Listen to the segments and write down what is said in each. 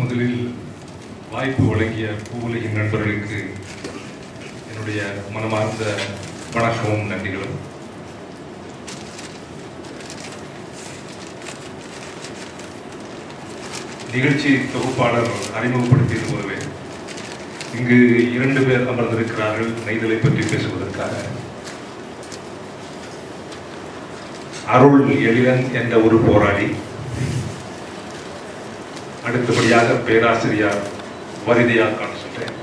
முதலில் வாய்ப்பு வழங்கிய பூவுலகின் நண்பர்களுக்கு என்னுடைய மனமார்ந்த வணக்கமும் நன்றிகளும். நிகழ்ச்சி தொகுப்பாளர் அறிமுகப்படுத்தியது போலவே இங்கு இரண்டு பேர் அமர்ந்திருக்கிறார்கள் நெய்தலை பற்றி பேசுவதற்காக. அருள் எழிலன் என்ற ஒரு போராளி அடுத்தபடியாக பேராசிரியர் வரிதையா சொல்றேன்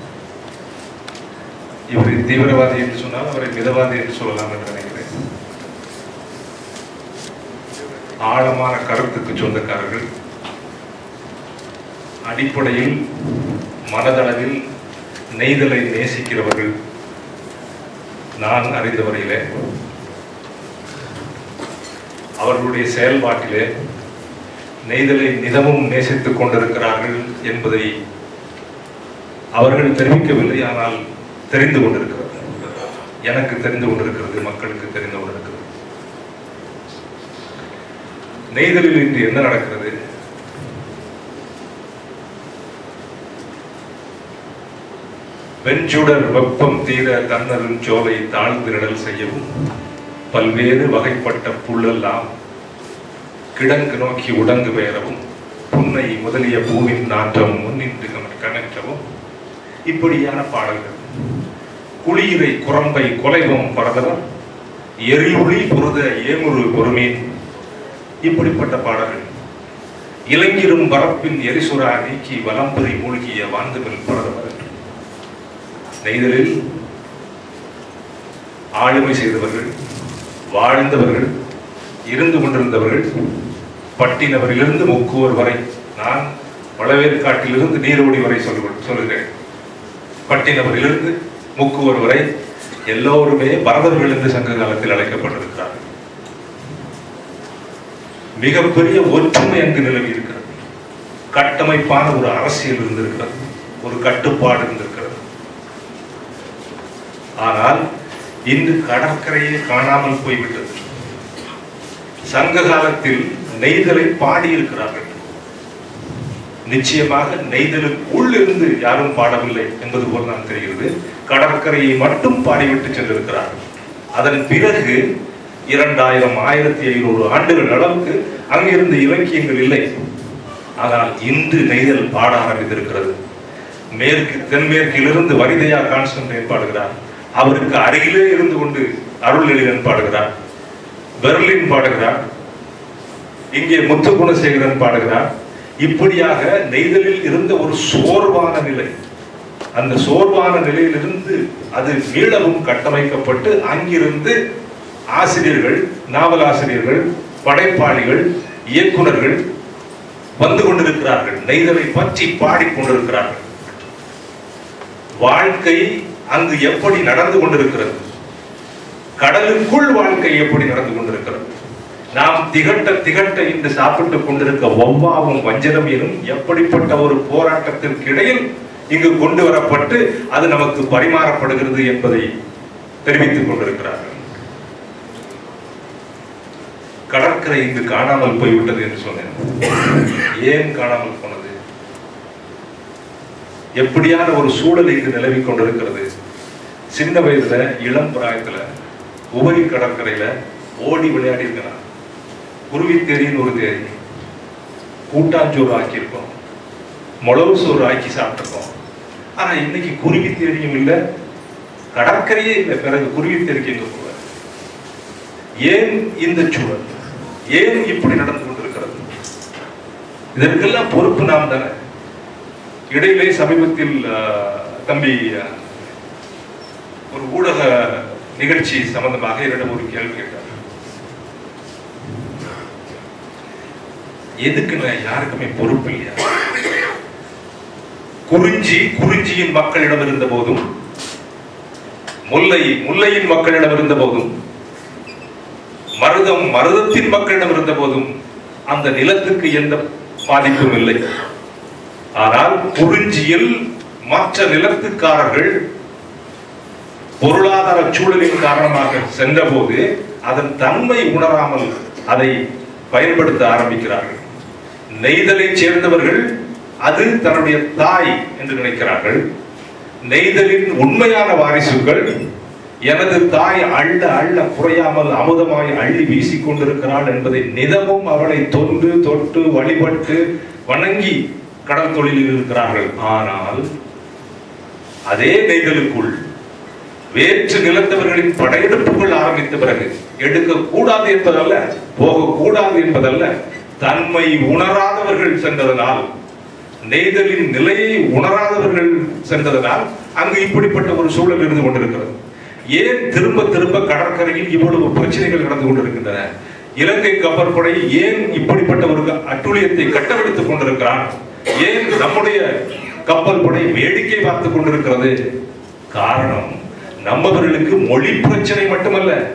இவர் தீவிரவாதி என்று சொன்னால் அவரை மிதவாதி என்று சொல்லலாம் என்று நினைக்கிறேன். ஆழமான கருத்துக்கு சொந்தக்காரர்கள் அடிப்படையில் மனதளவில் நெய்தலை நேசிக்கிறவர்கள் நான் அறிந்த வரையிலே அவர்களுடைய செயல்பாட்டிலே நெய்தலை நிதமும் நேசித்துக் கொண்டிருக்கிறார்கள் என்பதை அவர்கள் தெரிவிக்கவில்லை ஆனால் தெரிந்து கொண்டிருக்கிறது. எனக்கு தெரிந்து கொண்டிருக்கிறது மக்களுக்கு தெரிந்து கொண்டிருக்கிறது. நெய்தலில் இன்று என்ன நடக்கிறது? வெஞ்சுடர் வெப்பம் தீர தன்னரும் சோலை தாழ்ந்திரடல் செய்யவும் பல்வேறு வகைப்பட்ட புல்லெல்லாம் கிடங்கு நோக்கி உடங்கு பெயரவும் புன்னை முதலிய பூவின் நாற்றம் முன்னின்று கணற்றவும் இப்படியான பாடல்கள். குளிரை குரம்பை கொலைவம் பரதவம் எரியுளி புரத ஏமுரு பொறுமேன். இப்படிப்பட்ட பாடல்கள். இளைஞரும் பரப்பின் எரிசுரா நீக்கி வலம்புரி மூழ்கிய வாந்துமில் பரதவர். நெய்தலில் ஆளுமை செய்தவர்கள் வாழ்ந்தவர்கள் இருந்து கொண்டிருந்தவர்கள் பட்டினவரிலிருந்து முக்கூர் வரை. நான் வளவேற்காட்டிலிருந்து நீரோடி வரை சொல்ல சொல்லுகிறேன். பட்டினவரிலிருந்து முக்குவர் வரை எல்லோருமே பரதவர்கள் என்று சங்க காலத்தில் அழைக்கப்பட்டிருக்கிறார்கள் மிகப்பெரிய ஒற்றுமை அங்கு நிலவி இருக்கிறது. கட்டமைப்பான ஒரு அரசியல் இருந்திருக்கிறது. ஒரு கட்டுப்பாடு இருந்திருக்கிறது. ஆனால் இன்று கடற்கரையே காணாமல் போய்விட்டது. சங்க காலத்தில் நெய்தலை பாடியிருக்கிறார்கள். நிச்சயமாக நெய்தலுக்கு உள்ளிருந்து யாரும் பாடவில்லை என்பது போல் நான் தெரிகிறது. கடற்கரையை மட்டும் பாடிவிட்டு சென்றிருக்கிறார். அதன் பிறகு இரண்டாயிரம் ஆயிரத்தி ஐநூறு ஆண்டுகள் அளவுக்கு அங்கிருந்து இலக்கியங்கள் இல்லை. ஆனால் இன்று நெய்தல் பாட ஆரம்பித்திருக்கிறது. மேற்கு தென்மேற்கிலிருந்து வரிதையா கான்ஸ்டன்டைன் பாடுகிறார் அவருக்கு அருகிலே இருந்து கொண்டு அருள் எழிலன் பாடுகிறார். பெர்லின் பாடுகிறார். இங்கே முத்து குணசேகரன் பாடுகிறார் இப்படியாக நெய்தலில் இருந்த ஒரு சோர்வான நிலை. அந்த சோர்வான நிலையிலிருந்து அது மீளவும் கட்டமைக்கப்பட்டு அங்கிருந்து ஆசிரியர்கள் நாவலாசிரியர்கள் படைப்பாளிகள் இயக்குனர்கள் வந்து கொண்டிருக்கிறார்கள். நெய்தலை பற்றி பாடிக்கொண்டிருக்கிறார்கள் வாழ்க்கை அங்கு எப்படி நடந்து கொண்டிருக்கிறது? கடலுக்குள் வாழ்க்கை எப்படி நடந்து கொண்டிருக்கிறது? நாம் திகட்ட திகட்ட இன்று சாப்பிட்டுக் கொண்டிருக்க ஒவ்வாவும் வஞ்சனம் எனும் எப்படிப்பட்ட ஒரு போராட்டத்திற்கு இடையில் இங்கு கொண்டு வரப்பட்டு அது நமக்கு பரிமாறப்படுகிறது என்பதை தெரிவித்துக் கொண்டிருக்கிறார்கள். கடற்கரை இங்கு காணாமல் போய்விட்டது என்று சொன்னேன். ஏன் காணாமல் போனது? எப்படியான ஒரு சூழல் இங்கு நிலவி கொண்டிருக்கிறது? சின்ன வயதுல இளம் பிராயத்துல உபரி கடற்கரையில ஓடி விளையாடி இருக்கிறான் குருவி தேரின்னு ஒரு தேரி கூட்டாஞ்சோறு ஆக்கியிருக்கோம் மொளவு சோறு ஆக்கி சாப்பிட்டுருக்கோம். ஆனா இன்னைக்கு குருவி தேரியும் இல்லை. கடற்கரையே இல்லை. பிறகு குருவி தேரிக்கு எங்க போவார்? ஏன் இந்த சூழல்? ஏன் இப்படி நடந்து கொண்டிருக்கிறது? இதற்கெல்லாம் பொறுப்பு நாம் தானே. இடையிலே சமீபத்தில் தம்பி ஒரு ஊடக நிகழ்ச்சி சம்பந்தமாக என்னிடம் ஒரு கேள்வி கேட்டார். எதுக்கு யாருக்குமே பொறுப்பு இல்லையா? குறிஞ்சி குறிஞ்சியின் மக்களிடம் இருந்த போதும் முல்லை முல்லையின் மக்களிடம் இருந்த போதும் மருதம் மருதத்தின் மக்களிடம் இருந்த போதும் அந்த நிலத்துக்கு எந்த பாதிப்பும் இல்லை. ஆனால் குறிஞ்சியில் மற்ற நிலத்துக்காரர்கள் பொருளாதார சூழலின் காரணமாக சென்றபோது அதன் தன்மை உணராமல் அதை பயன்படுத்த ஆரம்பிக்கிறார்கள். நெய்தலை சேர்ந்தவர்கள் அது தன்னுடைய தாய் என்று நினைக்கிறார்கள். நெய்தலின் உண்மையான வாரிசுகள் எனது தாய் அள்ள அள்ள குறையாமல் அமுதமாய் அள்ளி வீசிக் கொண்டிருக்கிறாள் என்பதை நிதமும் அவளை தொண்டு தொட்டு வழிபட்டு வணங்கி கடல் தொழிலில் இருக்கிறார்கள். ஆனால் அதே நெய்தலுக்குள் வேற்று நிலத்தவர்களின் படையெடுப்புகள் ஆரம்பித்த பிறகு எடுக்க கூடாது என்பதல்ல போகக்கூடாது என்பதல்ல தன்மை உணராதவர்கள் சென்றதனால் நெய்தலின் நிலையை உணராதவர்கள் சென்றதனால் அங்கு இப்படிப்பட்ட ஒரு சூழல் இருந்து கொண்டிருக்கிறது. ஏன் திரும்ப திரும்ப கடற்கரையில் இவ்வளவு பிரச்சனைகள் நடந்து கொண்டிருக்கின்றன? இலங்கை கப்பற்படை ஏன் இப்படிப்பட்ட ஒரு அட்டுழியத்தை கட்டவிழ்த்துக் கொண்டிருக்கிறான்? ஏன் நம்முடைய கப்பல் படை வேடிக்கை பார்த்துக் கொண்டிருக்கிறது? காரணம் நம்மவர்களுக்கு மொழி பிரச்சனை மட்டுமல்ல.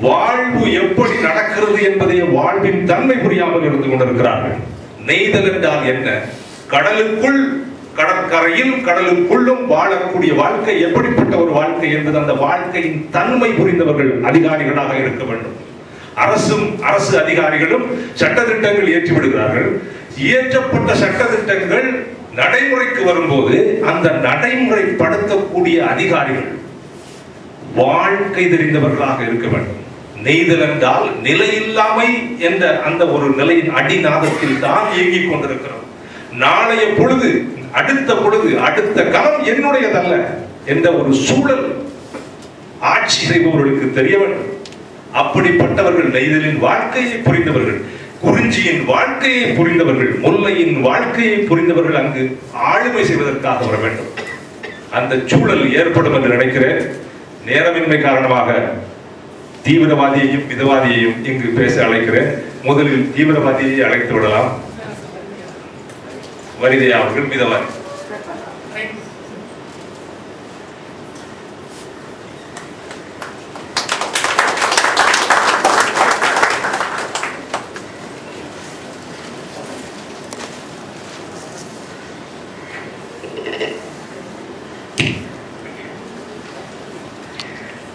வாழ்வு எப்படி நடக்கிறது என்பதை வாழ்வின் தன்மை புரியாமல் இருந்து கொண்டிருக்கிறார்கள். நெய்தல் என்றால் என்ன? கடலுக்குள் கடற்கரையில் கடலுக்குள்ளும் வாழக்கூடிய வாழ்க்கை எப்படிப்பட்ட ஒரு வாழ்க்கை என்பது அந்த வாழ்க்கையின் தன்மை புரிந்தவர்கள் அதிகாரிகளாக இருக்க வேண்டும். அரசும் அரசு அதிகாரிகளும் சட்டத்திட்டங்கள் ஏற்றிவிடுகிறார்கள். இயற்றப்பட்ட சட்டத்திட்டங்கள் நடைமுறைக்கு வரும்போது அந்த நடைமுறைப்படுத்தக்கூடிய அதிகாரிகள் வாழ்க்கை தெரிந்தவர்களாக இருக்க வேண்டும். நெய்தல் என்றால் நிலையில்லாமை என்ற அந்த ஒரு நிலையின் அடிநாதத்தில் தான் இயங்கிக் கொண்டிருக்கிறோம். நாளைய பொழுது அடுத்த பொழுது அடுத்த கணம் என்னுடையதல்ல என்ற ஒரு சூழல் ஆட்சி செய்பவர்களுக்கு தெரிய வேண்டும். அப்படிப்பட்டவர்கள் நெய்தலின் வாழ்க்கையை புரிந்தவர்கள் குறிஞ்சியின் வாழ்க்கையை புரிந்தவர்கள் முல்லையின் வாழ்க்கையை புரிந்தவர்கள் அங்கு ஆளுமை செய்வதற்காக வர வேண்டும். அந்த சூழல் ஏற்படும் என்று நினைக்கிறேன். நேரமின்மை காரணமாக தீவிரவாதியையும் மிதவாதியையும் இங்கு பேச அழைக்கிறேன். முதலில் தீவிரவாதியை அழைத்து விடலாம். வரிதையா அவர்கள் மிதவாதி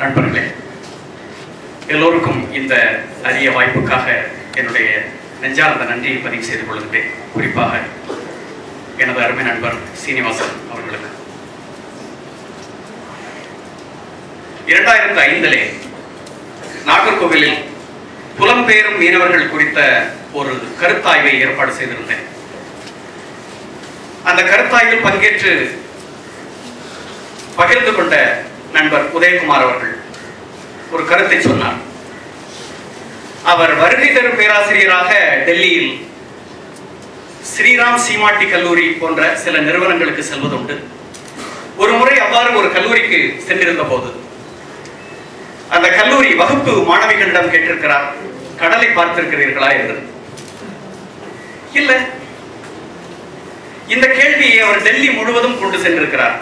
நண்பர்களே எல்லோருக்கும் இந்த அரிய வாய்ப்புக்காக என்னுடைய நெஞ்சார்ந்த நன்றியை பதிவு செய்து கொள்கின்றேன். குறிப்பாக எனது அருமை நண்பர் சீனிவாசன் அவர்களுக்கு. இரண்டாயிரத்தி ஐந்திலே நாகர்கோவிலில் புலம்பெயரும் மீனவர்கள் குறித்த ஒரு கருத்தாய்வை ஏற்பாடு செய்திருந்தேன். அந்த கருத்தாய்வில் பங்கேற்று பகிர்ந்து கொண்ட நண்பர் உதயகுமார் அவர்கள் ஒரு கருத்தை சொன்னார். அவர் வருகை தரும் பேராசிரியராக டெல்லியில் ஸ்ரீராம் சீமாட்டி கல்லூரி போன்ற சில நிறுவனங்களுக்கு செல்வதுண்டு. ஒரு முறை அவ்வாறு ஒரு கல்லூரிக்கு சென்றிருந்த போது அந்த கல்லூரி வகுப்பு மாணவிகளிடம் கேட்டிருக்கிறார் கடலை பார்த்திருக்கிறீர்களா? என்று. இல்ல. இந்த கேள்வியை அவர் டெல்லி முழுவதும் கொண்டு சென்றிருக்கிறார்.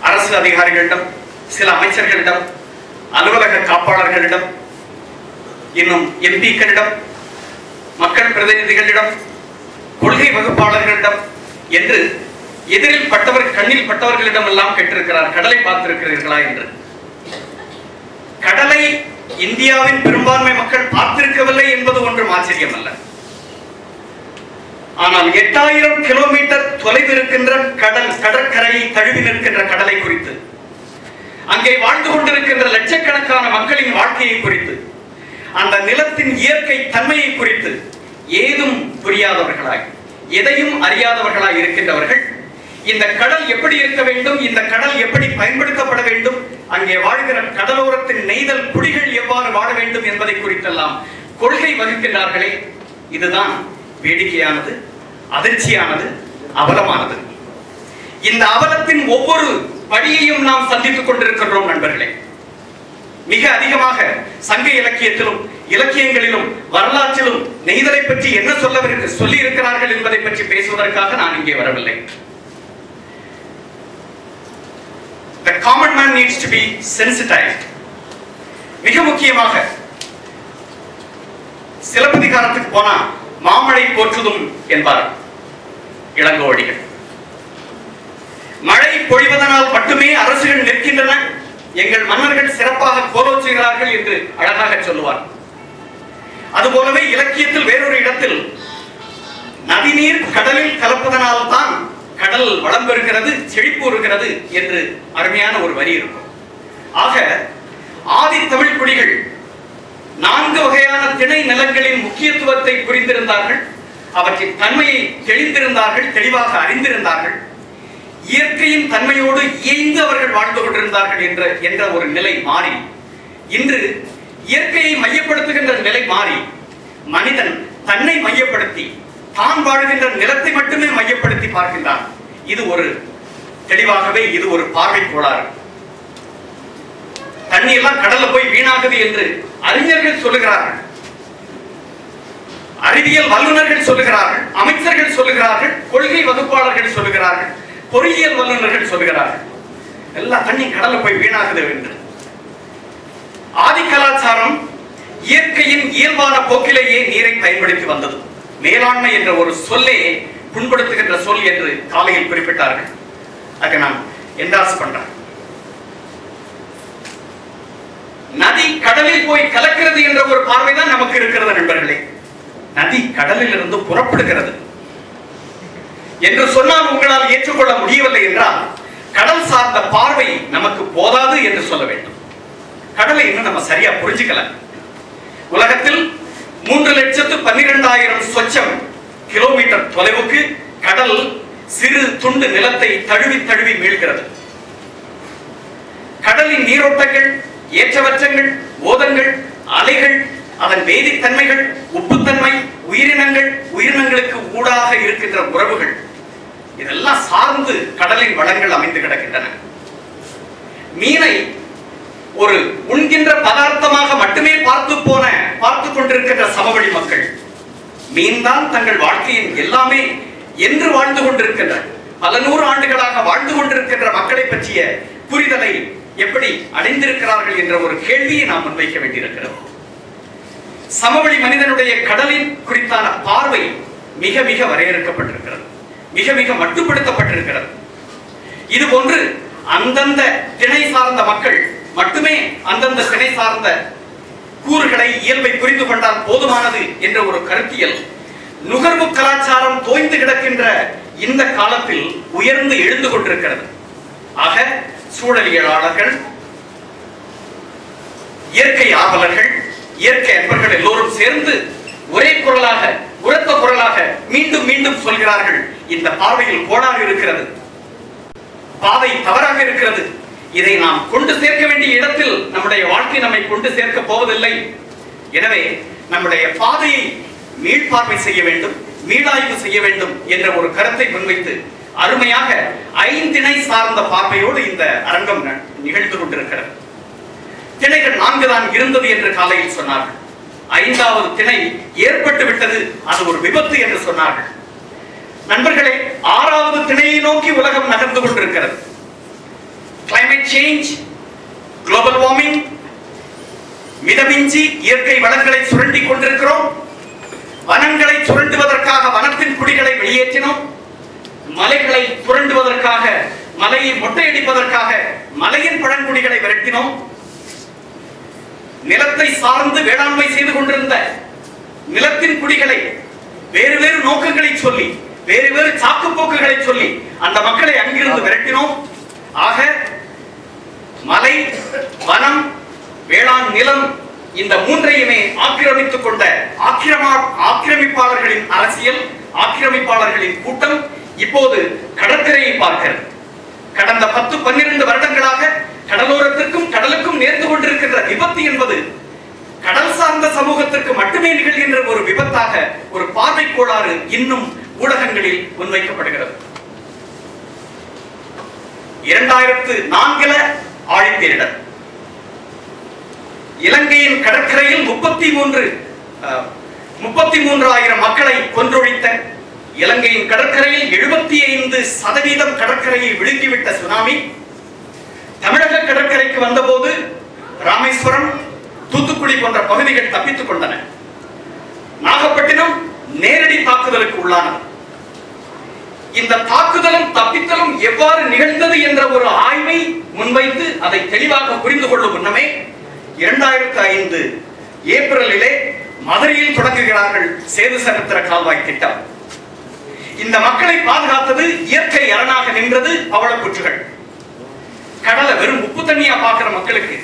அரசு அதிகாரிகளிடம் சில அமைச்சர்களிடம் அலுவலக காப்பாளர்களிடம் இன்னும் எம்பிக்களிடம் மக்கள் பிரதிநிதிகளிடம் கொள்கை வகுப்பாளர்களிடம் என்று எதிரில் பட்டவர் கண்ணில் பட்டவர்களிடம் எல்லாம் கேட்டிருக்கிறார். கடலை பார்த்திருக்கிறீர்களா என்று. கடலை இந்தியாவின் பெரும்பான்மை மக்கள் பார்த்திருக்கவில்லை என்பது ஒன்றும் ஆச்சரியம் அல்ல ஆனால் எட்டாயிரம் கிலோமீட்டர் தொலைவில் இருக்கின்ற கடல் கடற்கரையை தழுவி நிற்கின்ற கடலை குறித்து அங்கே வாழ்ந்து கொண்டிருக்கின்ற லட்சக்கணக்கான மக்களின் வாழ்க்கையை குறித்து அந்த நிலத்தின் இயற்கை தன்மையை குறித்து ஏதும் புரியாதவர்களாய் எதையும் அறியாதவர்களாய் இருக்கின்றவர்கள். இந்த கடல் எப்படி இருக்க வேண்டும் இந்த கடல் எப்படி பயன்படுத்தப்பட வேண்டும் அங்கே வாழ்கிற கடலோரத்தின் நெய்தல் குடிகள் எவ்வாறு வாழ வேண்டும் என்பதை குறித்தெல்லாம் கொள்கை வகுக்கின்றார்களே. இதுதான் வேடிக்கையானது அதிர்ச்சியானது அவலமானது. இந்த அவலத்தின் ஒவ்வொரு படியையும் நாம் சந்தித்துக் கொண்டிருக்கின்றோம் நண்பர்களே. மிக அதிகமாக சங்க இலக்கியத்திலும் இலக்கியங்களிலும் வரலாற்றிலும் நெய்தலை பற்றி என்ன சொல்ல சொல்லி இருக்கிறார்கள் என்பதை பற்றி பேசுவதற்காக நான் இங்கே வரவில்லை The common man needs to be sensitized. மிக முக்கியமாக சிலப்பதிகாரத்துக்கு போனா மாமழை போற்றுதும் என்பார் இளங்கோவடிகள் மழை பொழிவதனால் மட்டுமே அரசுகள் நிற்கின்றன எங்கள் மன்னர்கள் சிறப்பாக கோலோச்சுகிறார்கள் என்று அழகாக சொல்லுவார். அதுபோலவே இலக்கியத்தில் வேறொரு இடத்தில் நதிநீர் கடலில் கலப்பதனால் தான் கடல் வளம் பெறுகிறது செழிப்பு இருக்கிறது என்று அருமையான ஒரு வரி இருக்கும். ஆக ஆதி தமிழ் குடிகள் நான்கு வகையான திணை நிலங்களின் முக்கியத்துவத்தை புரிந்திருந்தார்கள் அவற்றின் தன்மையை தெளிந்திருந்தார்கள் தெளிவாக அறிந்திருந்தார்கள். இயற்கையின் தன்மையோடு இயைந்து அவர்கள் வாழ்ந்து கொண்டிருந்தார்கள் என்ற என்ற ஒரு நிலை மாறி இன்று இயற்கையை மையப்படுத்துகின்ற நிலை மாறி மனிதன் தன்னை மையப்படுத்தி தான் வாழ்கின்ற நிலத்தை மட்டுமே மையப்படுத்தி பார்க்கின்றான். இது ஒரு தெளிவாகவே இது ஒரு பார்வை கோளாறு. தண்ணி எல்லாம் கடல்ல போய் வீணாகுது என்று அறிஞர்கள் சொல்லுகிறார்கள். அறிவியல் வல்லுநர்கள் சொல்லுகிறார்கள் அமைச்சர்கள் சொல்லுகிறார்கள் கொள்கை வகுப்பாளர்கள் சொல்லுகிறார்கள். பொறியியல் வல்லுநர்கள் சொல்கிறார்கள். எல்லா தண்ணி கடல்ல போய் வீணாகுது என்று. ஆதி கலாச்சாரம் இயற்கையின் இயல்பான போக்கிலேயே நீரை பயன்படுத்தி வந்தது. மேலாண்மை என்ற ஒரு சொல்லே புண்படுத்துகின்ற சொல் என்று காலையில் குறிப்பிட்டார்கள். அதை நான் என்டாஸ் பண்றேன். நதி கடலில் போய் கலக்கிறது என்ற ஒரு பார்வைதான் நமக்கு இருக்கிறது நண்பர்களே. நதி கடலில் இருந்து புறப்படுகிறது. என்று சொன்னால் உங்களால் ஏற்றுக்கொள்ள முடியவில்லை என்றால் கடல் சார்ந்த பார்வை நமக்கு போதாது என்று சொல்ல வேண்டும். கடலை இன்னும் நம்ம சரியா புரிஞ்சுக்கல. உலகத்தில் மூன்று லட்சத்து பன்னிரெண்டாயிரம் சொச்சம் கிலோமீட்டர் தொலைவுக்கு கடல் சிறு துண்டு நிலத்தை தழுவி தழுவி மீள்கிறது. கடலின் நீரோட்டங்கள் ஏற்றவற்றங்கள் ஓதங்கள் அலைகள் அதன் வேதித்தன்மைகள் உப்புத்தன்மை உயிரினங்கள் உயிரினங்களுக்கு ஊடாக இருக்கின்ற உறவுகள். இதெல்லாம் சார்ந்து கடலின் வளங்கள் அமைந்து கிடக்கின்றன. மீனை ஒரு உண்கின்ற பதார்த்தமாக மட்டுமே பார்த்து போன பார்த்து கொண்டிருக்கின்ற சமவெளி மக்கள் மீன்தான் தங்கள் வாழ்க்கையின் எல்லாமே என்று வாழ்ந்து கொண்டிருக்கின்ற பல நூறு ஆண்டுகளாக வாழ்ந்து கொண்டிருக்கின்ற மக்களை பற்றிய புரிதலை எப்படி அடைந்திருக்கிறார்கள் என்ற ஒரு கேள்வியை நாம் முன்வைக்க வேண்டியிருக்கிறது. சமவெளி மனிதனுடைய கடலின் குறித்தான பார்வை மிக மிக வரையறுக்கப்பட்டிருக்கிறது. மிக மிக மட்டுப்படுத்தப்பட்டிருக்கிறது. இது போன்று அந்தந்த திணை சார்ந்த மக்கள் மட்டுமே அந்தந்த திணை சார்ந்த கூறுகளை இயல்பை புரிந்து கொண்டால் போதுமானது என்ற ஒரு கருத்தியல். நுகர்வு கலாச்சாரம் தோய்ந்து கிடக்கின்ற இந்த காலத்தில் உயர்ந்து எழுந்து கொண்டிருக்கிறது. ஆக சூழலியலாளர்கள் இயற்கை ஆர்வலர்கள் இயற்கை அன்பர்கள் எல்லோரும் சேர்ந்து ஒரே குரலாக உரத்த குரலாக மீண்டும் மீண்டும் சொல்கிறார்கள். இந்த பார்வையில் கோளாறு இருக்கிறது. பாதை தவறாக இருக்கிறது. இதை நாம் கொண்டு சேர்க்க வேண்டிய இடத்தில் நம்முடைய வாழ்க்கை நம்மை கொண்டு சேர்க்க போவதில்லை. எனவே நம்முடைய பாதையை மீள்பார்வை செய்ய வேண்டும் மீளாய்வு செய்ய வேண்டும் என்ற ஒரு கருத்தை முன்வைத்து அருமையாக ஐந்திணை சார்ந்த பார்வையோடு இந்த அரங்கம் நிகழ்ந்து கொண்டிருக்கிறது. திணைகள் நான்கு தான் இருந்தது என்று காலையில் சொன்னார்கள். ஐந்தாவது திணை ஏற்பட்டு விட்டது அது ஒரு விபத்து என்று சொன்னார்கள். நண்பர்களே ஆறாவது திணையை நோக்கி உலகம் நகர்ந்து கொண்டிருக்கிறது. கிளைமேட் சேஞ்ச் குளோபல் வார்மிங் மிதமிஞ்சி இயற்கை வளங்களை சுரண்டி கொண்டிருக்கிறோம். வனங்களை சுரண்டுவதற்காக வனத்தின் குடிகளை வெளியேற்றினோம். மலைகளை புரண்டுவதற்காக மலையை மொட்டையடிப்பதற்காக மலையின் பழங்குடிகளை விரட்டினோம். நிலத்தை சார்ந்து வேளாண்மை செய்து கொண்டிருந்த நிலத்தின் குடிகளை வேறு வேறு நோக்கங்களை சொல்லி வேறு வேறு சாக்கு போக்குகளை சொல்லி அந்த மக்களை அங்கிருந்து விரட்டினோம். ஆக மலை வனம் வேளாண் நிலம் இந்த மூன்றையுமே ஆக்கிரமித்துக் கொண்ட ஆக்கிரமா ஆக்கிரமிப்பாளர்களின் அரசியல் ஆக்கிரமிப்பாளர்களின் கூட்டம் இப்போது கடற்கரையை பார்க்கிறது. கடந்த பத்து பன்னிரண்டு வருடங்களாக கடலோரத்திற்கும் கடலுக்கும் நேர்ந்து கொண்டிருக்கின்ற விபத்து என்பது கடல் சார்ந்த சமூகத்திற்கு மட்டுமே நிகழ்கின்ற ஒரு விபத்தாக ஒரு பார்வை கோளாறு இன்னும் ஊடகங்களில் முன்வைக்கப்படுகிறது. இரண்டாயிரத்து நான்கில ஆழிப்பேரிடர் இலங்கையின் கடற்கரையில் முப்பத்தி மூன்று முப்பத்தி மூன்றாயிரம் மக்களை கொன்றொழித்த இலங்கையின் கடற்கரையில் எழுபத்தி ஐந்து சதவீதம் கடற்கரையை விழுங்கிவிட்ட சுனாமி தமிழக கடற்கரைக்கு வந்தபோது ராமேஸ்வரம் தூத்துக்குடி போன்ற பகுதிகள் தப்பித்துக் கொண்டன. நாகப்பட்டினம் நேரடி தாக்குதலுக்கு உள்ளானது. இந்த தாக்குதலும் தப்பித்தலும் எவ்வாறு நிகழ்ந்தது என்ற ஒரு ஆய்வை முன்வைத்து அதை தெளிவாக புரிந்து கொள்ளும் முன்னமே இரண்டாயிரத்தி ஐந்து ஏப்ரலிலே மதுரையில் தொடங்குகிறார்கள் சேது சரித்திர கால்வாய் திட்டம். இந்த மக்களை பாதுகாத்தது இயற்கை அரணாக நின்றது பவளப்புற்றுகள். கடலை வெறும் உப்பு தண்ணியா பார்க்கிற மக்களுக்கு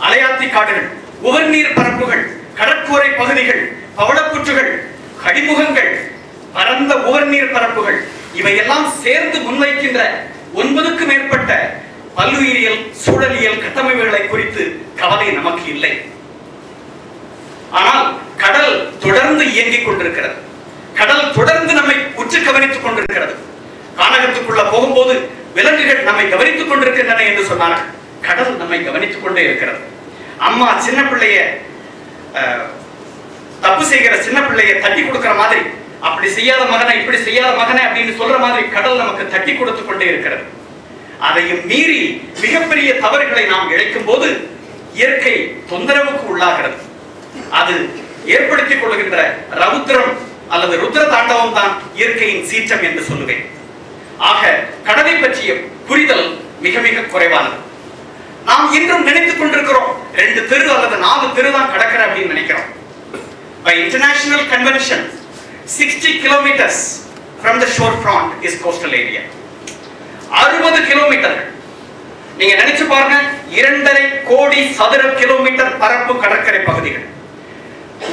அலையாத்தி காடுகள் உவர்நீர் பரப்புகள் கடற்கோரை பகுதிகள் பவளப்புற்றுகள் கடிமுகங்கள் பரந்த உவர்நீர் பரப்புகள் இவையெல்லாம் சேர்ந்து முன்வைக்கின்ற ஒன்பதுக்கு மேற்பட்ட பல்லுயிரியல் சூழலியல் கட்டமைப்புகளை குறித்து கவலை நமக்கு இல்லை. ஆனால் கடல் தொடர்ந்து இயங்கிக் கொண்டிருக்கிறது. கடல் தொடர்ந்து நம்மை உற்று கவனித்துக் கொண்டிருக்கிறது. கானகத்துக்குள்ள போகும்போது விலங்குகள் நம்மை கவனித்துக் கொண்டிருக்கின்றன என்று சொன்னார்கள். கடல் நம்மை கவனித்துக் கொண்டே இருக்கிறது. அம்மா சின்ன பிள்ளைய அஹ், தப்பு செய்கிற சின்ன பிள்ளைய தட்டி கொடுக்கிற மாதிரி அப்படி செய்யாத மகனை இப்படி செய்யாத மகனை அப்படின்னு சொல்ற மாதிரி கடல் நமக்கு தட்டி கொடுத்து கொண்டே இருக்கிறது. அதையும் மீறி மிகப்பெரிய தவறுகளை நாம் இழைக்கும் போது இயற்கை தொந்தரவுக்கு உள்ளாகிறது. அது ஏற்படுத்திக் கொள்கின்ற ரவுத்திரம் அல்லது ருத்ர தாண்டவம் தான் இயற்கையின் சீற்றம் என்று சொல்லுவேன். ஆக கடலை பற்றிய புரிதல் மிக மிக குறைவானது. நாம் இன்றும் நினைத்துக் கொண்டிருக்கிறோம் ரெண்டு தெரு அல்லது நாலு தெரு தான் கடற்கரை அப்படின்னு நினைக்கிறோம். By international convention 60 kilometers from the shore front is coastal area அறுபது கிலோமீட்டர்கள் நீங்க நினைச்சு பாருங்க இரண்டரை கோடி சதுர கிலோமீட்டர் பரப்பு கடற்கரை பகுதிகள்.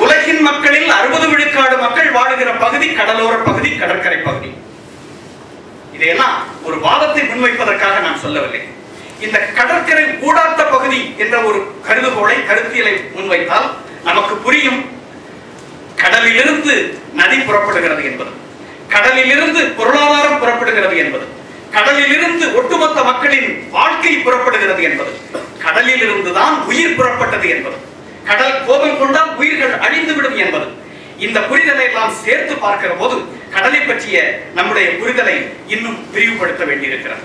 உலகின் மக்களில் அறுபது விழுக்காடு மக்கள் வாழுகிற பகுதி கடலோர பகுதி கடற்கரை பகுதி. இதையெல்லாம் ஒரு வாதத்தை முன்வைப்பதற்காக நான் சொல்லவில்லை. இந்த கடற்கரை ஊடாத்த பகுதி என்ற ஒரு கருதுகோளை கருத்தியலை முன்வைத்தால் நமக்கு புரியும் கடலிலிருந்து நதி புறப்படுகிறது என்பது. கடலிலிருந்து பொருளாதாரம் புறப்படுகிறது என்பது. கடலிலிருந்து ஒட்டுமொத்த மக்களின் வாழ்க்கை புறப்படுகிறது என்பது. கடலிலிருந்து தான் உயிர் புறப்பட்டது என்பது. கடல் கோபம் கொண்டால் உயிர்கள் அழிந்துவிடும் என்பது. இந்த புரிதலை எல்லாம் சேர்த்து பார்க்கிற போது கடலை பற்றிய நம்முடைய புரிதலை இன்னும் விரிவுபடுத்த வேண்டியிருக்கிறது.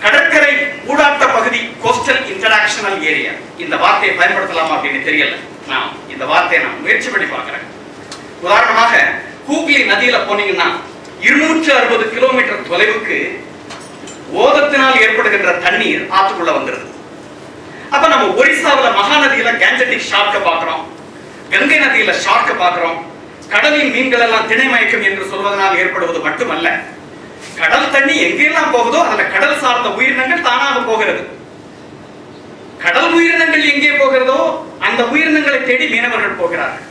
கடற்கரை ஊடாட்ட பகுதி கோஸ்டல் இன்டராக்ஷனல் ஏரியா இந்த வார்த்தையை பயன்படுத்தலாமா அப்படின்னு தெரியல. நான் இந்த வார்த்தையை நான் முயற்சி பண்ணி பார்க்கிறேன். உதாரணமாக ஹூக்லி நதியில போனீங்கன்னா இருநூற்று அறுபது கிலோமீட்டர் தொலைவுக்கு ஓதத்தினால் ஏற்படுகின்ற தண்ணீர் ஆத்துக்குள்ள வந்துருது. அப்ப நம்ம ஒரிசாவுல மகாநதியில கேஞ்சட்டிக் ஷார்க்க பார்க்கிறோம். கங்கை நதியில ஷார்க்க பார்க்கிறோம். கடலின் மீன்கள் எல்லாம் திணைமயக்கம் என்று சொல்வதனால் ஏற்படுவது மட்டுமல்ல. கடல் தண்ணி எங்கெல்லாம் போகுதோ அதுல கடல் சார்ந்த உயிரினங்கள் தானாக போகிறது. கடல் உயிரினங்கள் எங்கே போகிறதோ அந்த உயிரினங்களை தேடி மீனவர்கள் போகிறார்கள்.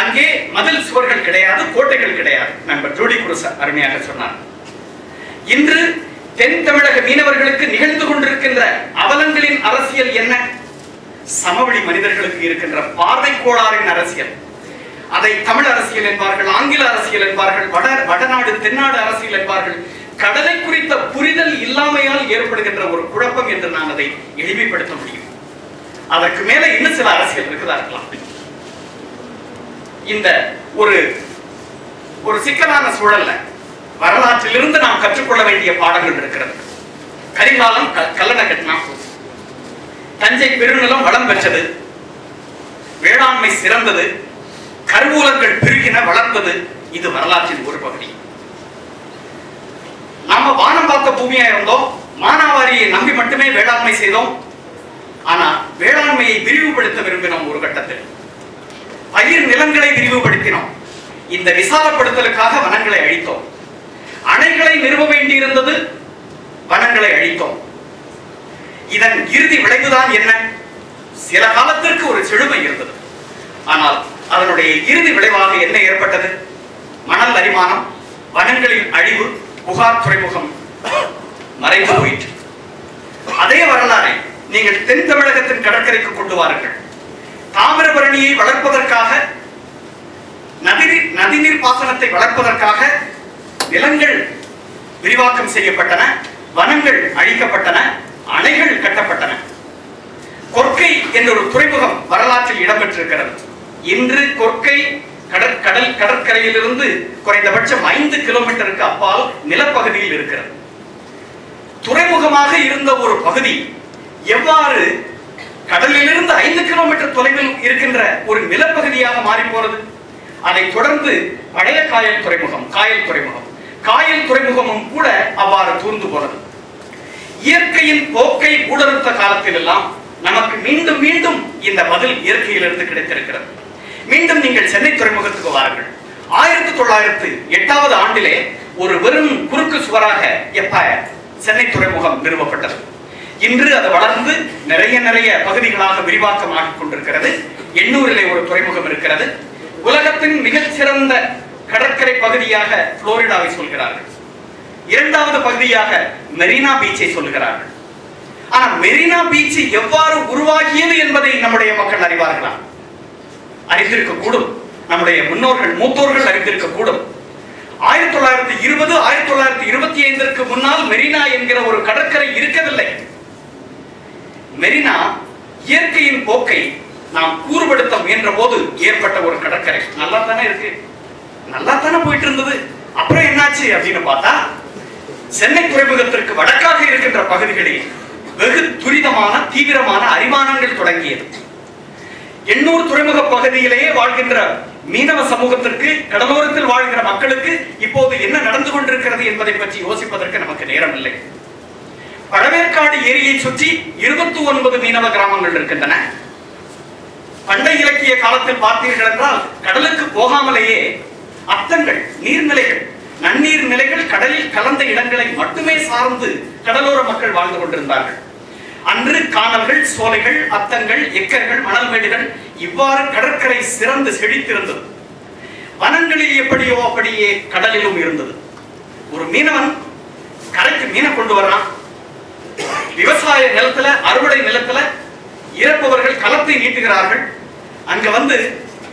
அங்கே மதில் சுவர்கள் கிடையாது கோட்டைகள் கிடையாது. நண்பர் ஜோடி குருச அருமையாக சொன்னார். இன்று தென் தமிழக மீனவர்களுக்கு நிகழ்ந்து கொண்டிருக்கின்ற அவலங்களின் அரசியல் என்ன? சமவெளி மனிதர்களுக்கு இருக்கின்ற பார்வை கோளாறின் அரசியல். அதை தமிழ் அரசியல் என்பார்கள் ஆங்கில அரசியல் என்பார்கள் வட வடநாடு தென்னாடு அரசியல் என்பார்கள் கடலை குறித்த புரிதல் இல்லாமையால் ஏற்படுகின்ற ஒரு குழப்பம் என்று நான் அதை எளிமைப்படுத்த முடியும். அதற்கு மேல இன்னும் சில அரசியல் இருக்குதா இருக்கலாம். இந்த ஒரு ஒரு சிக்கலான சூழல்ல வரலாற்றிலிருந்து நாம் கற்றுக்கொள்ள வேண்டிய பாடங்கள் இருக்கிறது. கரிகாலம் க- கல்லணை கட்டினான் தஞ்சை பெருநிலம் வளம் பெற்றது. வேளாண்மை சிறந்தது. கருவூலங்கள் பெருகின வளர்ந்தது இது வரலாற்றின் ஒரு பகுதி. நம்ம வானம் பார்த்த பூமியா இருந்தோம் மானாவாரியை நம்பி மட்டுமே வேளாண்மை செய்தோம். ஆனா வேளாண்மையை விரிவுபடுத்த விரும்பினோம் ஒரு கட்டத்தில். பயிர் நிலங்களை விரிவுபடுத்தினோம். இந்த விசாலப்படுத்தலுக்காக வனங்களை அழித்தோம். அணைகளை நிறுவ வேண்டியிருந்தது வனங்களை அழித்தோம். இதன் இறுதி விளைவுதான் என்ன? சில காலத்திற்கு ஒரு செழுமை இருந்தது. ஆனால் அதனுடைய இறுதி விளைவாக என்ன ஏற்பட்டது? மணல் அரிமானம் வனங்களின் அழிவு புகார் துறைமுகம் மறைந்து போயிற்று. அதே வரலாறை நீங்கள் தென் தமிழகத்தின் கடற்கரைக்கு கொண்டு வாருங்கள். தாமிரபரணியை வளர்ப்பதற்காக நதிநீர் நதிநீர் பாசனத்தை வளர்ப்பதற்காக நிலங்கள் விரிவாக்கம் செய்யப்பட்டன வனங்கள் அழிக்கப்பட்டன அணைகள் கட்டப்பட்டன. கொற்கை என்ற ஒரு துறைமுகம் வரலாற்றில் இடம்பெற்றிருக்கிறது. இன்று கொற்கை கடற் கடல் கடற்கரையிலிருந்து குறைந்தபட்சம் ஐந்து கிலோமீட்டருக்கு அப்பால் நிலப்பகுதியில் இருக்கிறது. துறைமுகமாக இருந்த ஒரு பகுதி எவ்வாறு கடலிலிருந்து ஐந்து கிலோமீட்டர் தொலைவில் இருக்கின்ற ஒரு நிலப்பகுதியாக மாறி போனது அதைத் தொடர்ந்து பழைய காயல் துறைமுகம் காயல் துறைமுகம். காயல் துறைமுகமும் கூட அவ்வாறு தூர்ந்து போனது. இயற்கையின் போக்கை ஊடறுத்த காலத்தில் எல்லாம் நமக்கு மீண்டும் மீண்டும் இந்த பதில் இயற்கையிலிருந்து கிடைத்திருக்கிறது. மீண்டும் நீங்கள் சென்னை துறைமுகத்துக்கு வாருங்கள். ஆயிரத்தி தொள்ளாயிரத்து எட்டாவது ஆண்டிலே ஒரு வெறும் குறுக்கு சுவராக எப்பயர் சென்னை துறைமுகம் நிறுவப்பட்டது. இன்று அது வளர்ந்து நிறைய நிறைய பகுதிகளாக விரிவாக்கமாகிக் கொண்டிருக்கிறது. எண்ணூரிலே ஒரு துறைமுகம் இருக்கிறது. உலகத்தின் மிகச்சிறந்த கடற்கரை பகுதியாக புளோரிடாவை சொல்கிறார்கள். இரண்டாவது பகுதியாக மெரினா பீச்சை சொல்கிறார்கள். ஆனால் மெரினா பீச் எவ்வாறு உருவாகியது என்பதை நம்முடைய மக்கள் அறிவார்களா? அறிந்திருக்க கூடும் நம்முடைய முன்னோர்கள் மூத்தோர்கள் அறிந்திருக்க கூடும் ஆயிரத்தி தொள்ளாயிரத்தி இருபது ஆயிரத்தி தொள்ளாயிரத்தி இருபத்தி ஐந்திற்கு முன்னால் மெரினா என்கிற ஒரு கடற்கரை இருக்கவில்லை. மெரினா இயற்கையின் போக்கை நாம் கூறுபடுத்த முயன்ற போது ஏற்பட்ட ஒரு கடற்கரை. நல்லா தானே இருக்கு? நல்லா தானே போயிட்டு இருந்தது அப்புறம் என்னாச்சு அப்படின்னு பார்த்தா சென்னை துறைமுகத்திற்கு வடக்காக இருக்கின்ற பகுதிகளில் வெகு துரிதமான தீவிரமான அரிமானங்கள் தொடங்கியது. எண்ணூர் துறைமுக பகுதியிலேயே வாழ்கின்ற மீனவ சமூகத்திற்கு கடலோரத்தில் வாழ்கிற மக்களுக்கு இப்போது என்ன நடந்து கொண்டிருக்கிறது என்பதை பற்றி யோசிப்பதற்கு நமக்கு நேரம் இல்லை பழவேற்காடு ஏரியை சுற்றி இருபத்தி ஒன்பது மீனவ கிராமங்கள் இருக்கின்றன. பண்டை இலக்கிய காலத்தில் பார்த்தீர்கள் என்றால் கடலுக்கு போகாமலேயே அத்தங்கள் நீர்நிலைகள் நன்னீர் நிலைகள் கடலில் கலந்த இடங்களை மட்டுமே சார்ந்து கடலோர மக்கள் வாழ்ந்து கொண்டிருந்தார்கள். அன்று காணல்கள் சோலைகள் அத்தங்கள் எக்கர்கள் மணல் மேடுகள் இவ்வாறு கடற்கரை சிறந்து செழித்திருந்தது. வனங்களில் எப்படியோ அப்படியே கடலிலும் இருந்தது. ஒரு மீனவன் கரைக்கு மீனை கொண்டு வர்றான். விவசாய நிலத்துல அறுவடை நிலத்துல இறப்பவர்கள் களத்தை நீட்டுகிறார்கள். அங்க வந்து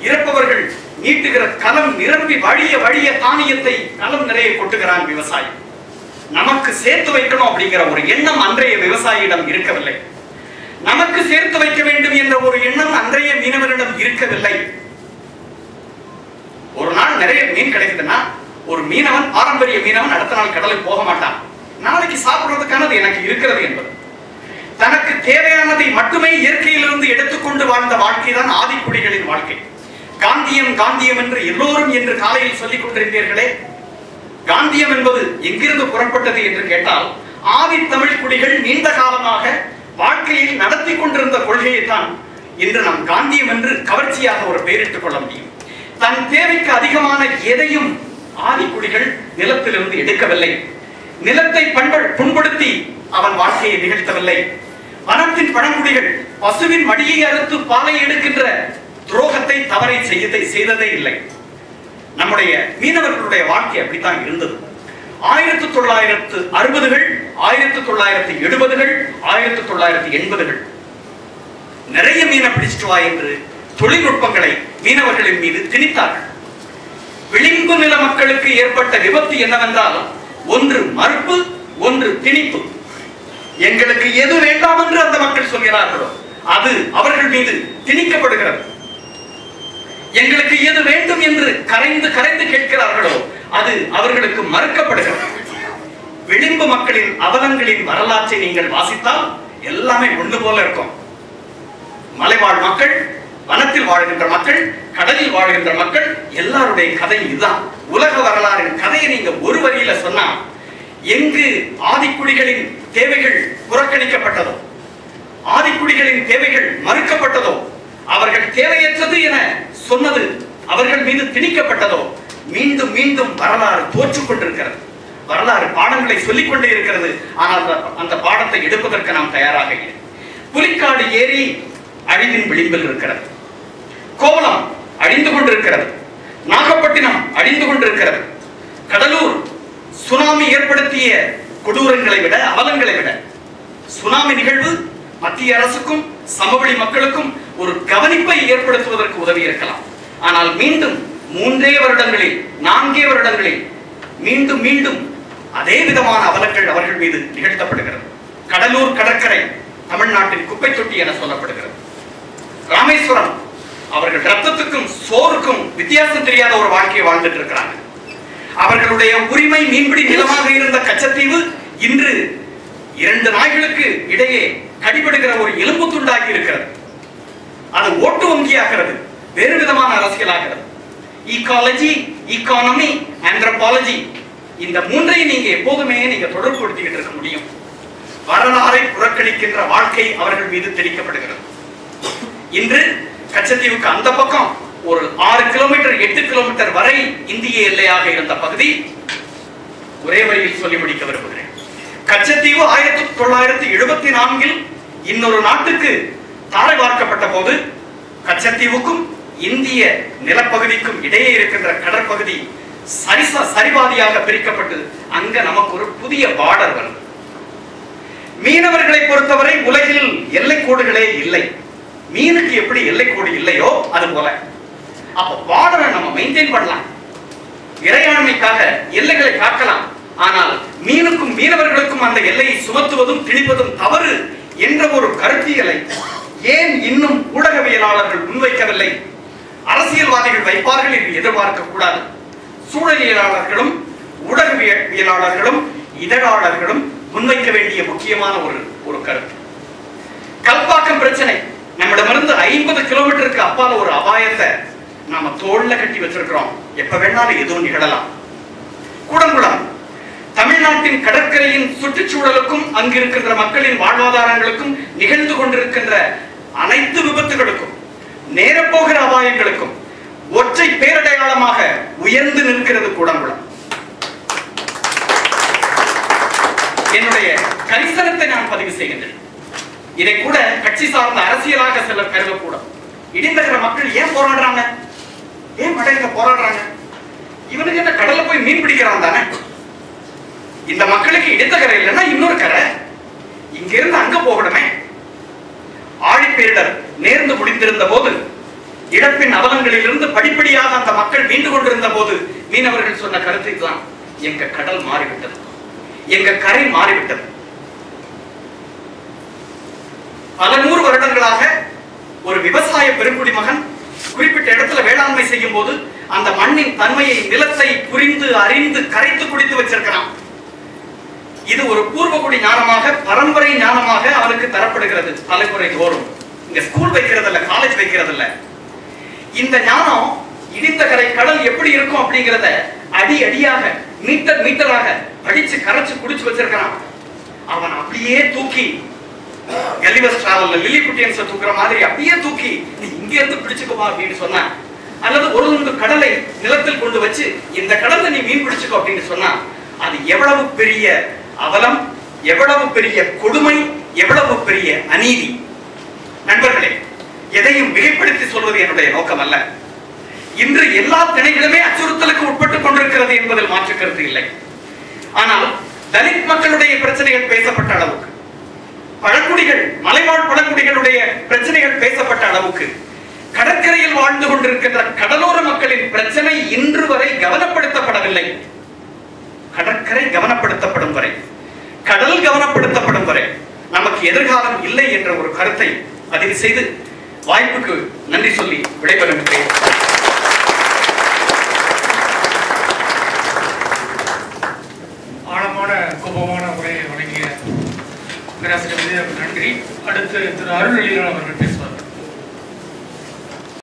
இறப்பவர்கள் நீட்டுகிற களம் நிரம்பி வழிய வழிய தானியத்தை களம் நிறைய கொட்டுகிறான் விவசாயி. நமக்கு சேர்த்து வைக்கணும் அப்படிங்கிற ஒரு எண்ணம் அன்றைய விவசாயியிடம் இருக்கவில்லை. நமக்கு சேர்த்து வைக்க வேண்டும் என்ற ஒரு எண்ணம் அன்றைய மீனவரிடம் இருக்கவில்லை. ஒரு நாள் நிறைய மீன் கிடைக்குதுன்னா ஒரு மீனவன் பாரம்பரிய மீனவன் அடுத்த நாள் கடலுக்கு போக மாட்டான். நாளைக்கு சாப்பிடுறதுக்கானது எனக்கு இருக்கிறது என்பது. தனக்கு தேவையானதை மட்டுமே இயற்கையிலிருந்து எடுத்துக்கொண்டு வாழ்ந்த வாழ்க்கை தான் ஆதிக்குடிகளின் வாழ்க்கை. காந்தியம் காந்தியம் என்று எல்லோரும் என்று காலையில் சொல்லிக் கொண்டிருந்தீர்களே காந்தியம் என்பது எங்கிருந்து புறப்பட்டது என்று கேட்டால் ஆதி தமிழ் குடிகள் நீண்ட காலமாக வாழ்க்கையில் நடத்தி கொண்டிருந்த கொள்கையை தான் இன்று நாம் காந்தியம் என்று கவர்ச்சியாக ஒரு பெயரிட்டுக் கொள்ள முடியும். தன் தேவைக்கு அதிகமான எதையும் ஆதிக்குடிகள் நிலத்திலிருந்து எடுக்கவில்லை. நிலத்தை பண்ப புண்படுத்தி அவன் வாழ்க்கையை நிகழ்த்தவில்லை. வனத்தின் பழங்குடிகள் பசுவின் மடியை அறுத்து பாலை எடுக்கின்ற துரோகத்தை தவறை செய்யதை செய்ததே இல்லை. நம்முடைய மீனவர்களுடைய வாழ்க்கை அப்படித்தான் இருந்தது. ஆயிரத்தி தொள்ளாயிரத்து அறுபதுகள் ஆயிரத்தி தொள்ளாயிரத்தி எழுபதுகள் ஆயிரத்தி தொள்ளாயிரத்தி எண்பதுகள். நிறைய மீனை பிடிச்சிட்டு வா என்று தொழில்நுட்பங்களை மீனவர்களின் மீது திணித்தார்கள். விளிம்பு நில மக்களுக்கு ஏற்பட்ட விபத்து என்னவென்றால் ஒன்று மறுப்பு ஒன்று திணிப்பு. எங்களுக்கு எது வேண்டாம் என்று அந்த மக்கள் சொல்கிறார்களோ அது அவர்கள் மீது திணிக்கப்படுகிறது. எங்களுக்கு எது வேண்டும் என்று கரைந்து கரைந்து கேட்கிறார்களோ அது அவர்களுக்கு மறுக்கப்படுகிறது. விளிம்பு மக்களின் அவலங்களின் வரலாற்றை நீங்கள் வாசித்தால் எல்லாமே ஒன்று போல இருக்கும். மலைவாழ் மக்கள் வனத்தில் வாழ்கின்ற மக்கள் கடலில் வாழ்கின்ற மக்கள் எல்லாருடைய கதை இதுதான். உலக வரலாறின் கதையை நீங்க ஒரு வரியில சொன்னா எங்கு ஆதிக்குடிகளின் தேவைகள் புறக்கணிக்கப்பட்டதோ ஆதிக்குடிகளின் தேவைகள் மறுக்கப்பட்டதோ அவர்கள் தேவையற்றது என சொன்னது அவர்கள் மீது திணிக்கப்பட்டதோ மீண்டும் மீண்டும் வரலாறு தோற்றுக் கொண்டிருக்கிறது. வரலாறு பாடங்களை சொல்லிக் கொண்டே இருக்கிறது. ஆனால் அந்த- பாடத்தை எடுப்பதற்கு நாம் தயாராக இல்லை. புலிக்காடு ஏரி அழிவின் விளிம்பில் இருக்கிறது. கோவளம் அழிந்து கொண்டிருக்கிறது. நாகப்பட்டினம் அழிந்து கொண்டிருக்கிறது. கடலூர் சுனாமி ஏற்படுத்திய கொடூரங்களை விட அவலங்களை விட சுனாமி நிகழ்வு மத்திய அரசுக்கும் சமவெளி மக்களுக்கும் ஒரு கவனிப்பை ஏற்படுத்துவதற்கு உதவி இருக்கலாம். ஆனால் மீண்டும் மூன்றே வருடங்களில் நான்கே வருடங்களில் மீண்டும் மீண்டும் அதே விதமான அவலங்கள் அவர்கள் மீது நிகழ்த்தப்படுகிறது. கடலூர் கடற்கரை தமிழ்நாட்டின் குப்பை தொட்டி என சொல்லப்படுகிறது. ராமேஸ்வரம் அவர்கள் ரத்தத்துக்கும் சோருக்கும் வித்தியாசம் தெரியாத ஒரு வாழ்க்கையை வாழ்ந்துட்டு இருக்கிறாங்க. அவர்களுடைய உரிமை மீன்பிடி நிலமாக இருந்த கச்சத்தீவு இன்று இரண்டு நாய்களுக்கு இடையே கடிபடுகிற ஒரு எலும்பு துண்டாகி இருக்கிறது. அது ஓட்டு வங்கியாகிறது வேறு விதமான அரசியலாகிறது. ஈகாலஜி ஈகானமி ஆந்த்ரபாலஜி இந்த மூன்றையும் நீங்க எப்போதுமே நீங்க தொடர்புபடுத்திக்கிட்டு இருக்க முடியும். வரலாறை புறக்கணிக்கின்ற வாழ்க்கை அவர்கள் மீது திணிக்கப்படுகிறது இன்று கச்சத்தீவுக்கு அந்த பக்கம் ஒரு ஆறு கிலோமீட்டர் எட்டு கிலோமீட்டர் வரை இந்திய எல்லையாக இருந்த பகுதி ஒரே வரியில் சொல்லி முடிக்க விரும்புகிறேன். கச்சத்தீவு ஆயிரத்தி தொள்ளாயிரத்தி எழுபத்தி நான்கில் இன்னொரு நாட்டுக்கு தாரை வார்க்கப்பட்ட போது கச்சத்தீவுக்கும் இந்திய நிலப்பகுதிக்கும் இடையே இருக்கின்ற கடற்பகுதி சரிச சரிபாதியாக பிரிக்கப்பட்டு அங்க நமக்கு ஒரு புதிய பார்டர் வருது மீனவர்களை பொறுத்தவரை உலகில் எல்லை கோடுகளே இல்லை. மீனுக்கு எப்படி எல்லை கோடு இல்லையோ அது போல. அப்ப பார்டரை நம்ம மெயின்டைன் பண்ணலாம். இறையாண்மைக்காக எல்லைகளை காக்கலாம். ஆனால் மீனுக்கும் மீனவர்களுக்கும் அந்த எல்லையை சுமத்துவதும் திணிப்பதும் தவறு என்ற ஒரு கருத்தியலை ஏன் இன்னும் ஊடகவியலாளர்கள் முன்வைக்கவில்லை? அரசியல்வாதிகள் வைப்பார்கள் என்று எதிர்பார்க்க கூடாது. சூழலியலாளர்களும் ஊடகவியலாளர்களும் இதழாளர்களும் முன்வைக்க வேண்டிய முக்கியமான ஒரு ஒரு கருத்து. கல்பாக்கம் பிரச்சனை. நம்மிடமிருந்து ஐம்பது கிலோமீட்டருக்கு அப்பால ஒரு அபாயத்தை நாம தோல்ல கட்டி வச்சிருக்கிறோம். எப்ப வேணாலும் எதுவும் நிகழலாம். கூடங்குளம். தமிழ்நாட்டின் கடற்கரையின் சுற்றுச்சூழலுக்கும் அங்கிருக்கின்ற மக்களின் வாழ்வாதாரங்களுக்கும் நிகழ்ந்து கொண்டிருக்கின்ற அனைத்து விபத்துகளுக்கும் நேரப்போகிற அபாயங்களுக்கும் ஒற்றை பேரடையாளமாக உயர்ந்து நிற்கிறது கூடங்குளம். என்னுடைய கரிசனத்தை நான் பதிவு செய்கின்றேன். இதை கூட கட்சி சார்ந்த அரசியலாக சிலர் கருதக்கூடும். இடிந்தகிற மக்கள் ஏன் போராடுறாங்க? ஏன் மடையில போராடுறாங்க? இவனுக்கு என்ன கடல்ல போய் மீன் பிடிக்கிறான் தானே? இந்த மக்களுக்கு இடிந்தகரை இல்லைன்னா இன்னொரு கரை. இங்க இருந்து அங்க போகணுமே. ஆழிப்பேரிடர் நேர்ந்து முடிந்திருந்த போது இழப்பின் அவலங்களிலிருந்து படிப்படியாக அந்த மக்கள் மீண்டு கொண்டிருந்த போது மீனவர்கள் சொன்ன கருத்தை தான் எங்க கடல் மாறிவிட்டது. எங்க கரை மாறிவிட்டது. பல நூறு வருடங்களாக ஒரு விவசாய பெருங்குடி மகன் குறிப்பிட்ட இடத்துல வேளாண்மை செய்யும் போது அந்த மண்ணின் தன்மையை நிலத்தை புரிந்து அறிந்து கரைத்து குடித்து வச்சிருக்கிறான். இது ஒரு பூர்வகுடி ஞானமாக பரம்பரை ஞானமாக அவனுக்கு தரப்படுகிறது தலைமுறை தோறும். இங்க ஸ்கூல் வைக்கிறது இல்ல காலேஜ் வைக்கிறது இல்ல இந்த ஞானம் இடிந்த கரை கடல் எப்படி இருக்கும் அப்படிங்கிறத அடி அடியாக மீட்டர் மீட்டராக படிச்சு கரைச்சு குடிச்சு வச்சிருக்கிறான். அவன் அப்படியே தூக்கி கலிவஸ் டிராவல்ல லில்லி குட்டியன்ஸ தூக்குற மாதிரி அப்படியே தூக்கி நீ இங்க இருந்து பிடிச்சுக்கோமா அப்படின்னு சொன்னா அல்லது ஒரு துண்டு கடலை நிலத்தில் கொண்டு வச்சு இந்த கடல்ல நீ மீன் பிடிச்சுக்கோ அப்படின்னு சொன்னா அது எவ்வளவு பெரிய அவலம் எவ்வளவு பெரிய கொடுமை எவ்வளவு பெரிய அநீதி. நண்பர்களே எதையும் மிகைப்படுத்தி சொல்வது என்னுடைய நோக்கம் அல்ல இன்று எல்லா திணைகளுமே அச்சுறுத்தலுக்கு உட்பட்டுக் கொண்டிருக்கிறது என்பதில் மாற்று கருத்து இல்லை. ஆனால் தலித் மக்களுடைய பிரச்சனைகள் பேசப்பட்ட அளவுக்கு பழங்குடிகள் மலைவாழ் பழங்குடிகளுடைய பிரச்சனைகள் பேசப்பட்ட அளவுக்கு கடற்கரையில் வாழ்ந்து கொண்டிருக்கின்ற கடலோர மக்களின் பிரச்சனை இன்று வரை கவனப்படுத்தப்படவில்லை. கடற்கரை கவனப்படுத்தப்படும் வரை. கடல் கவனப்படுத்தப்படும் வரை நமக்கு எதிர்காலம் இல்லை என்ற ஒரு கருத்தை பதிவு செய்து வாய்ப்புக்கு நன்றி சொல்லி விடைபெறுகிறேன். ஆழமான கோபமான உரையை வழங்கிய பேராசிரியர் நன்றி. அடுத்து திரு அருள் அவர்கள் பேசுவார்.